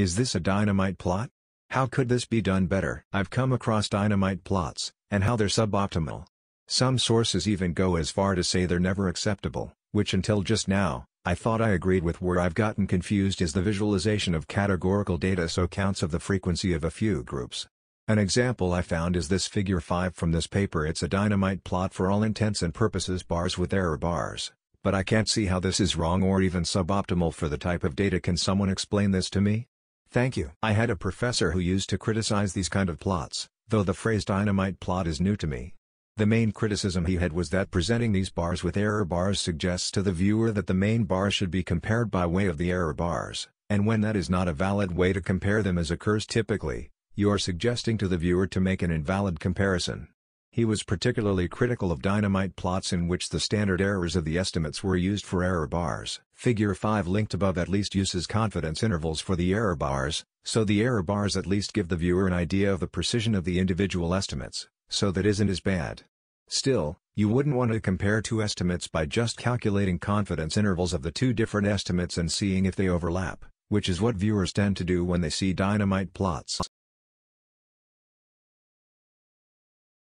Is this a dynamite plot? How could this be done better? I've come across dynamite plots, and how they're suboptimal. Some sources even go as far to say they're never acceptable, which until just now, I thought I agreed with where I've gotten confused is the visualization of categorical data so counts of the frequency of a few groups. An example I found is this figure 5 from this paper it's a dynamite plot for all intents and purposes bars with error bars, but I can't see how this is wrong or even suboptimal for the type of data can someone explain this to me? Thank you. I had a professor who used to criticize these kind of plots, though the phrase dynamite plot is new to me. The main criticism he had was that presenting these bars with error bars suggests to the viewer that the main bars should be compared by way of the error bars, and when that is not a valid way to compare them as occurs typically, you are suggesting to the viewer to make an invalid comparison. He was particularly critical of dynamite plots in which the standard errors of the estimates were used for error bars. Figure 5 linked above at least uses confidence intervals for the error bars, so the error bars at least give the viewer an idea of the precision of the individual estimates, so that isn't as bad. Still, you wouldn't want to compare two estimates by just calculating confidence intervals of the two different estimates and seeing if they overlap, which is what viewers tend to do when they see dynamite plots.